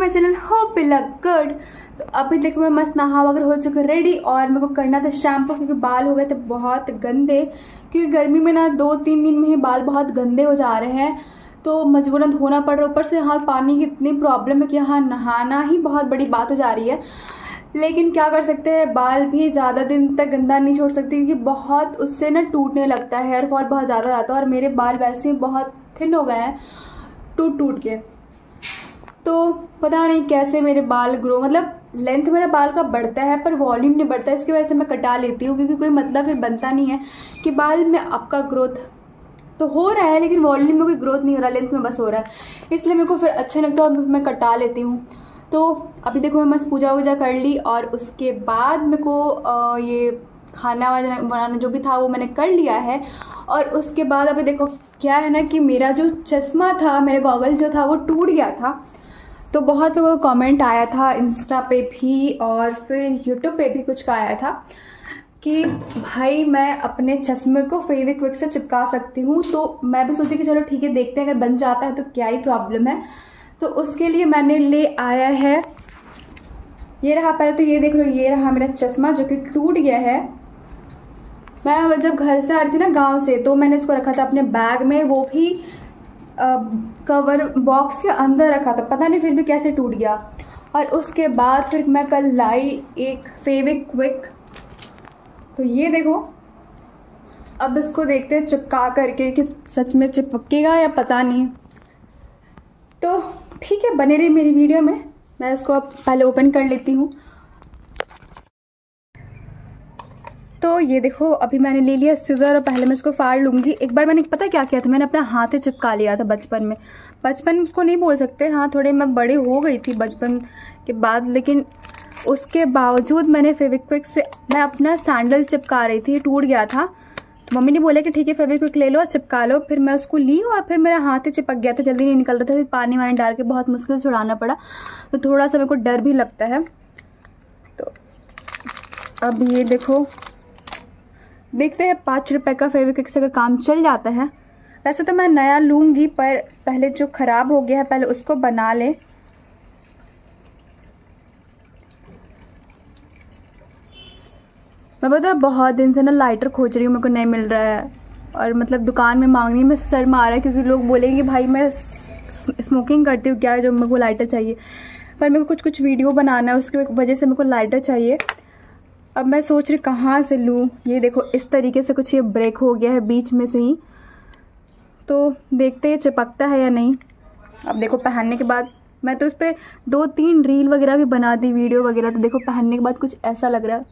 My channel hope you good तो अभी देखो मैं मस्त नहा वगैरह हो चुकी रेडी और मेरे को करना था शैम्पू क्योंकि बाल हो गए थे बहुत गंदे। क्योंकि गर्मी में ना दो तीन दिन में ही बाल बहुत गंदे हो जा रहे हैं। तो मजबूरन धोना पड़ रहा है। ऊपर से यहाँ पानी की इतनी प्रॉब्लम है कि यहाँ नहाना ही बहुत बड़ी बात हो जा रही है। लेकिन क्या कर सकते हैं, बाल भी ज़्यादा दिन तक गंदा नहीं छोड़ सकते, क्योंकि बहुत उससे ना टूटने लगता है हेयर फॉल बहुत ज़्यादा जाता है। और मेरे बाल वैसे ही बहुत थिन हो गए हैं टूट टूट के। तो पता नहीं कैसे मेरे बाल ग्रो मतलब लेंथ मेरा बाल का बढ़ता है, पर वॉल्यूम नहीं बढ़ता, इसकी वजह से मैं कटा लेती हूँ, क्योंकि कोई मतलब फिर बनता नहीं है कि बाल में आपका ग्रोथ तो हो रहा है, लेकिन वॉल्यूम में कोई ग्रोथ नहीं हो रहा लेंथ में बस हो रहा है। इसलिए मेरे को फिर अच्छा लगता है मैं कटा लेती हूँ। तो अभी देखो मैं मस्त पूजा वूजा कर ली और उसके बाद मेरे को ये खाना वाना, बनाना जो भी था वो मैंने कर लिया है। और उसके बाद अभी देखो क्या है ना कि मेरा जो चश्मा था, मेरे गॉगल जो था वो टूट गया था। तो बहुत लोगों का कमेंट आया था इंस्टा पे भी और फिर यूट्यूब पे भी कुछ का आया था कि भाई मैं अपने चश्मे को फेविक्विक से चिपका सकती हूँ तो मैं भी सोची कि चलो ठीक है, देखते हैं, अगर बन जाता है तो क्या ही प्रॉब्लम है। तो उसके लिए मैंने ले आया है, ये रहा, पहले तो ये देख लो, ये रहा मेरा चश्मा जो कि टूट गया है। मैं जब घर से आ रही थी ना गाँव से तो मैंने इसको रखा था अपने बैग में, वो भी कवर बॉक्स के अंदर रखा था। पता नहीं फिर भी कैसे टूट गया। और उसके बाद फिर मैं कल लाई एक फेविक क्विक। तो ये देखो। अब इसको देखते हैं चिपका करके कि सच में चिपकेगा या पता नहीं। तो ठीक है, बने रही मेरी वीडियो में। मैं इसको अब पहले ओपन कर लेती हूँ। तो ये देखो, अभी मैंने ले लिया सीज़र और पहले मैं इसको फाड़ लूँगी। एक बार मैंने, पता क्या किया था? मैंने अपना हाथ ही चिपका लिया था बचपन में। बचपन उसको नहीं बोल सकते। हाँ थोड़े मैं बड़े हो गई थी बचपन के बाद, लेकिन उसके बावजूद मैंने फेविक्विक से, मैं अपना सैंडल चिपका रही थी, टूट गया था। तो मम्मी ने बोला कि ठीक है, फेविक्विक ले लो और चिपका लो। फिर मैं उसको ली और फिर मेरा हाथ ही चिपक गया था, जल्दी नहीं निकल रहा था। फिर पानी वानी डाल के बहुत मुश्किल से छुड़ाना पड़ा। तो थोड़ा सा मेरे को डर भी लगता है। तो अब ये देखो देखते हैं, पाँच रुपए का फेविक्विक से अगर काम चल जाता है। वैसे तो मैं नया लूँगी, पर पहले जो ख़राब हो गया है, पहले उसको बना ले। मैं बता बहुत दिन से ना लाइटर खोज रही हूँ, मेरे को नहीं मिल रहा है। और मतलब दुकान में मांगनी में सर मारा है, क्योंकि लोग बोलेंगे भाई मैं स्मोकिंग करती हूँ, क्या जो मेरे को लाइटर चाहिए। पर मेरे को कुछ कुछ वीडियो बनाना है, उसकी वजह से मेरे को लाइटर चाहिए। अब मैं सोच रही कहाँ से लूँ? ये देखो, इस तरीके से कुछ ये ब्रेक हो गया है बीच में से ही। तो देखते हैं चिपकता है या नहीं। अब देखो, पहनने के बाद मैं तो इस पर दो तीन रील वगैरह भी बना दी वीडियो वगैरह। तो देखो, पहनने के बाद कुछ ऐसा लग रहा है।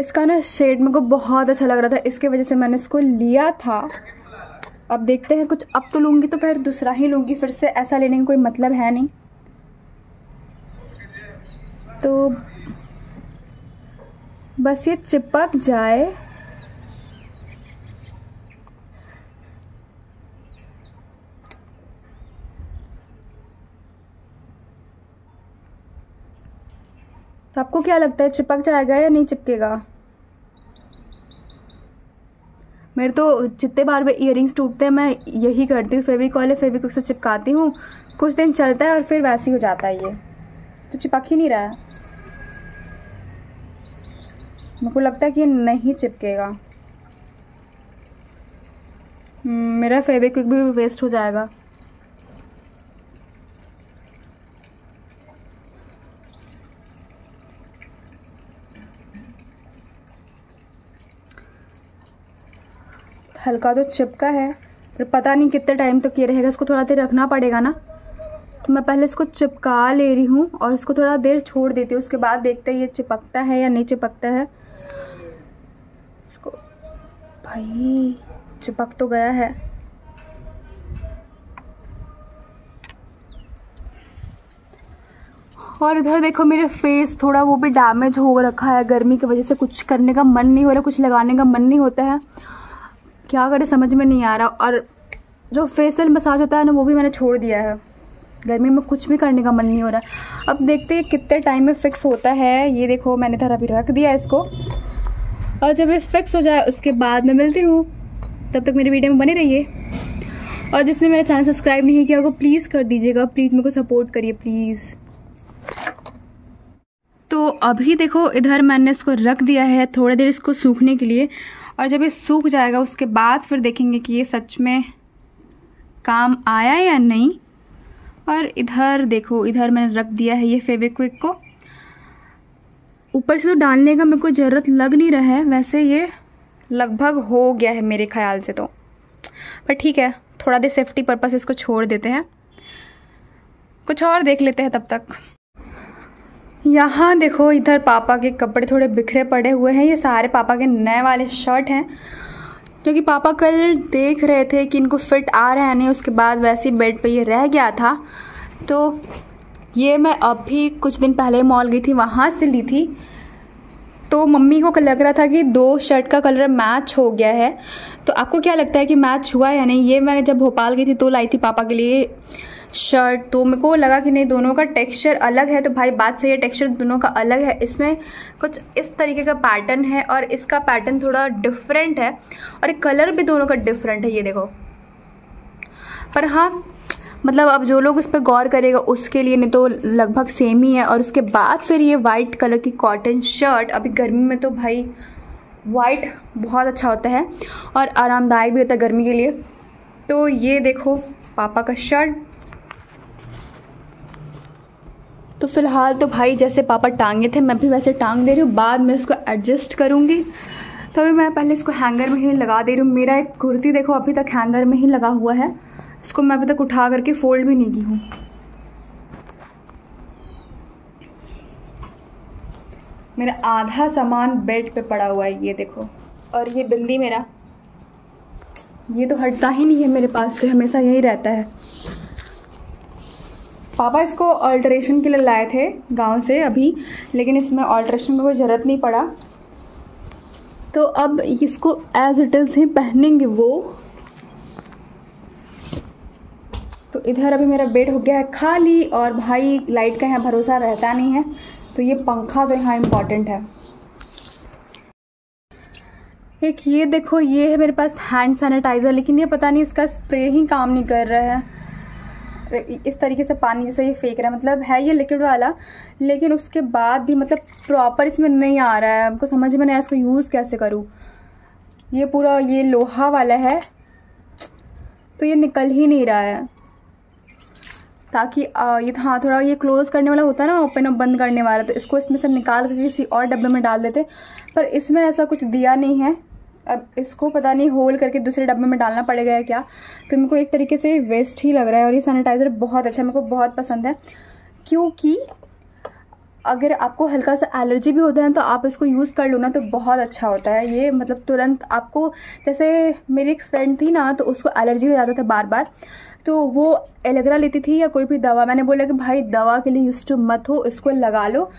इसका ना शेड मेरे को बहुत अच्छा लग रहा था। इसके वजह से मैंने इसको लिया था। अब देखते हैं कुछ अब तो लूँगी तो फिर दूसरा ही लूँगी। फिर से ऐसा लेने का कोई मतलब है नहीं। तो बस ये चिपक जाए। तो आपको क्या लगता है, चिपक जाएगा या नहीं चिपकेगा? मेरे तो जितने बार वे इयर टूटते हैं, मैं यही करती हूँ फेविकॉल फेविक्विक से चिपकाती हूँ। कुछ दिन चलता है और फिर वैसे ही हो जाता है ये। तो चिपक ही नहीं रहा है। मेरे को लगता है कि ये नहीं चिपकेगा। हम्म, मेरा फेविक्विक भी वेस्ट हो जाएगा। हल्का तो चिपका है फिर पता नहीं कितने टाइम तक तो ये रहेगा इसको थोड़ा देर रखना पड़ेगा ना। तो मैं पहले इसको चिपका ले रही हूँ और इसको थोड़ा देर छोड़ देती हूँ। उसके बाद देखते हैं ये चिपकता है या नहीं चिपकता है। इसको भाई, चिपक तो गया है। और इधर देखो मेरे फेस थोड़ा वो भी डैमेज हो रखा है। गर्मी की वजह से कुछ करने का मन नहीं हो रहा, कुछ लगाने का मन नहीं होता है। क्या करे, समझ में नहीं आ रहा। और जो फेशियल मसाज होता है ना, वो भी मैंने छोड़ दिया है। गर्मी में कुछ भी करने का मन नहीं हो रहा। अब देखते हैं कितने टाइम में फिक्स होता है। ये देखो, मैंने अभी रख दिया इसको। और जब ये फिक्स हो जाए, उसके बाद मैं मिलती हूँ। तब तक मेरी वीडियो में बनी रहिए। और जिसने मेरा चैनल सब्सक्राइब नहीं किया होगा प्लीज़ कर दीजिएगा। प्लीज़ मेरे को सपोर्ट करिए प्लीज़ तो अभी देखो, इधर मैंने इसको रख दिया है थोड़ी देर इसको सूखने के लिए। और जब ये सूख जाएगा, उसके बाद फिर देखेंगे कि ये सच में काम आया या नहीं। और इधर देखो, इधर मैंने रख दिया है ये फेविक्विक को। ऊपर से तो डालने का मेरे को ज़रूरत लग नहीं रहा है, वैसे ये लगभग हो गया है मेरे ख्याल से तो। पर ठीक है, थोड़ा देर सेफ्टी पर्पस इसको छोड़ देते हैं। कुछ और देख लेते हैं तब तक। यहाँ देखो, इधर पापा के कपड़े थोड़े बिखरे पड़े हुए हैं, ये सारे पापा के नए वाले शर्ट हैं। क्योंकि पापा कल देख रहे थे कि इनको फिट आ रहा है, नहीं, उसके बाद वैसे ही बेड पे ये रह गया था। तो ये मैं अब भी कुछ दिन पहले मॉल गई थी, वहाँ से ली थी। तो मम्मी को लग रहा था कि दो शर्ट का कलर मैच हो गया है। तो आपको क्या लगता है कि मैच हुआ या नहीं? ये मैं जब भोपाल गई थी तो लाई थी पापा के लिए शर्ट तो मेरे को लगा कि नहीं, दोनों का टेक्सचर अलग है तो भाई बात सही है टेक्सचर दोनों का अलग है। इसमें कुछ इस तरीके का पैटर्न है और इसका पैटर्न थोड़ा डिफरेंट है और कलर भी दोनों का डिफरेंट है, ये देखो। पर हाँ मतलब अब जो लोग इस पर गौर करेगा, उसके लिए नहीं तो लगभग सेम ही है और उसके बाद फिर ये वाइट कलर की कॉटन शर्ट अभी गर्मी में तो भाई वाइट बहुत अच्छा होता है और आरामदायक भी होता है गर्मी के लिए। तो ये देखो, पापा का शर्ट तो फ़िलहाल तो भाई जैसे पापा टांगे थे, मैं भी वैसे टांग दे रही हूँ, बाद में इसको एडजस्ट करूँगी। तो अभी मैं पहले इसको हैंगर में ही लगा दे रही हूँ। मेरा एक कुर्ती देखो, अभी तक हैंगर में ही लगा हुआ है। इसको मैं अभी तक उठा करके फोल्ड भी नहीं की हूँ। मेरा आधा सामान बेड पे पड़ा हुआ है, ये देखो। और ये बिंदी मेरा। ये तो हटता ही नहीं है मेरे पास से, हमेशा यही रहता है। पापा इसको ऑल्ट्रेशन के लिए लाए थे गाँव से अभी, लेकिन इसमें ऑल्ट्रेशन में कोई ज़रूरत नहीं पड़ा। तो अब इसको एज इट इज़ ही पहनेंगे वो। तो इधर अभी मेरा बेड हो गया है खाली और भाई लाइट का यहाँ भरोसा रहता नहीं है तो ये पंखा तो यहाँ इंपॉर्टेंट है। एक ये देखो, ये है मेरे पास हैंड सैनिटाइज़र लेकिन ये पता नहीं इसका स्प्रे ही काम नहीं कर रहा है। इस तरीके से पानी जैसे ये फेंक रहा है। मतलब है ये लिक्विड वाला, लेकिन उसके बाद भी मतलब प्रॉपर इसमें नहीं आ रहा है। हमको समझ में नहीं आया इसको यूज़ कैसे करूँ। ये पूरा ये लोहा वाला है तो ये निकल ही नहीं रहा है। ताकि ये हाँ थोड़ा ये क्लोज़ करने वाला होता है ना ओपन और बंद करने वाला तो इसको इसमें से निकाल करके किसी और डब्बे में डाल देते। पर इसमें ऐसा कुछ दिया नहीं है। अब इसको पता नहीं, होल करके दूसरे डब्बे में डालना पड़ेगा या क्या? तो मेरे को एक तरीके से वेस्ट ही लग रहा है और ये सैनिटाइज़र बहुत अच्छा है, मेरे को बहुत पसंद है। क्योंकि अगर आपको हल्का सा एलर्जी भी होता है तो आप इसको यूज़ कर लो ना तो बहुत अच्छा होता है। ये मतलब तुरंत आपको, जैसे मेरी एक फ्रेंड थी ना तो उसको एलर्जी हो जाता था बार बार तो वो एलेग्रा लेती थी या कोई भी दवा, मैंने बोला कि भाई दवा के लिए यूज़ टू मत हो, इसको लगा लो।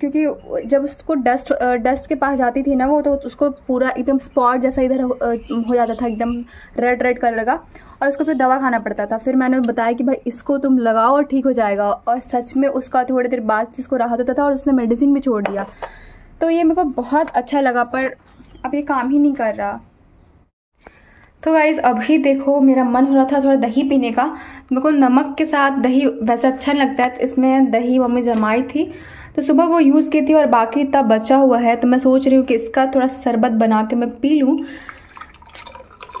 क्योंकि जब उसको डस्ट डस्ट के पास जाती थी ना वो तो उसको पूरा एकदम स्पॉट जैसा इधर हो जाता था, एकदम रेड रेड कलर का। और उसको फिर दवा खाना पड़ता था। फिर मैंने बताया कि भाई, इसको तुम लगाओ और ठीक हो जाएगा। और सच में उसका थोड़ी देर बाद से इसको राहत होता था और उसने मेडिसिन भी छोड़ दिया। तो ये मेरे को बहुत अच्छा लगा, पर अब ये काम ही नहीं कर रहा। तो गाइज़ अभी देखो, मेरा मन हो रहा था थोड़ा दही पीने का। मेरे को नमक के साथ दही वैसे अच्छा लगता है तो इसमें दही मम्मी जमाई थी। तो सुबह वो यूज़ की थी और बाकी इतना बचा हुआ है तो मैं सोच रही हूँ कि इसका थोड़ा शरबत बना के मैं पी लूँ।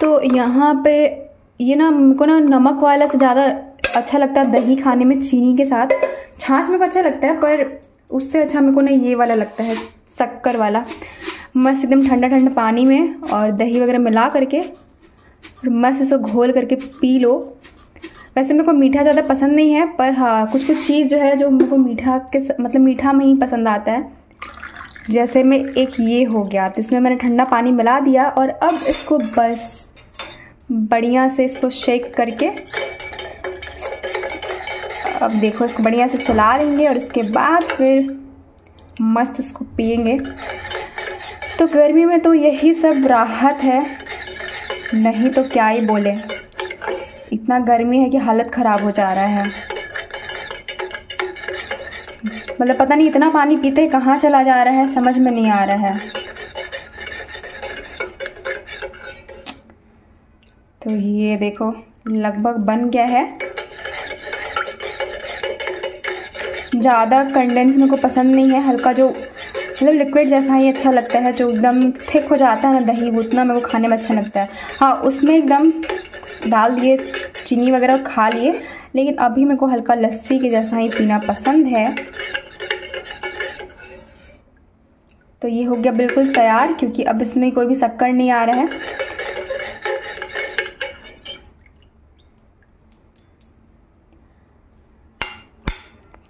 तो यहाँ पे ये ना, मेरे को ना नमक वाला से ज़्यादा अच्छा लगता है दही खाने में चीनी के साथ। छाछ मेरे को अच्छा लगता है, पर उससे अच्छा मेरे को ना ये वाला लगता है, शक्कर वाला। मस्त एकदम ठंडा ठंडा पानी में और दही वगैरह मिला करके और मस्त इसको घोल करके पी लो। वैसे मेरे को मीठा ज़्यादा पसंद नहीं है, पर हाँ कुछ कुछ चीज़ जो है जो मेरे को मीठा के मतलब मीठा में ही पसंद आता है। जैसे में एक ये हो गया तो इसमें मैंने ठंडा पानी मिला दिया और अब इसको बस बढ़िया से इसको शेक करके अब देखो, इसको बढ़िया से चला लेंगे और इसके बाद फिर मस्त इसको पियेंगे। तो गर्मी में तो यही सब राहत है, नहीं तो क्या ही बोले। इतना गर्मी है कि हालत ख़राब हो जा रहा है। मतलब पता नहीं इतना पानी पीते कहाँ चला जा रहा है, समझ में नहीं आ रहा है। तो ये देखो, लगभग बन गया है। ज़्यादा कंडेंस मेरे को पसंद नहीं है, हल्का जो मतलब लिक्विड जैसा ही अच्छा लगता है, जो एकदम थिक हो जाता है ना दही उतना मेरे को खाने में अच्छा लगता है। हाँ उसमें एकदम डाल दिए चीनी वगैरह खा लिए, लेकिन अभी मेरे को हल्का लस्सी के जैसा ही पीना पसंद है। तो ये हो गया बिल्कुल तैयार, क्योंकि अब इसमें कोई भी शक्कर नहीं आ रहा है।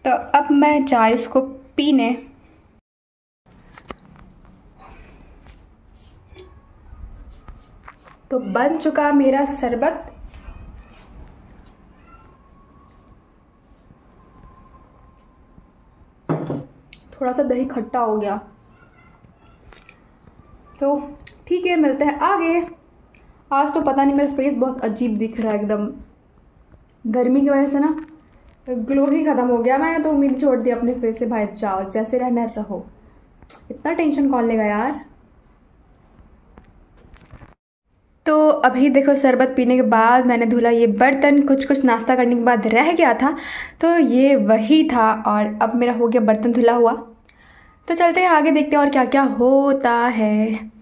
तो अब मैं जा इसको पीने। तो बन चुका मेरा शरबत। थोड़ा सा दही खट्टा हो गया। तो ठीक है, मिलते हैं आगे। आज तो पता नहीं, मेरा फेस बहुत अजीब दिख रहा है एकदम। गर्मी की वजह से ना ग्लो ही ख़त्म हो गया। मैंने तो उम्मीद छोड़ दी अपने फेस से, भाई जाओ, जैसे रहना रहो। इतना टेंशन कौन लेगा यार? तो अभी देखो, शरबत पीने के बाद मैंने धुला ये बर्तन। कुछ कुछ नाश्ता करने के बाद रह गया था तो ये वही था और अब मेरा हो गया बर्तन धुला हुआ। तो चलते हैं आगे देखते हैं और क्या क्या होता है।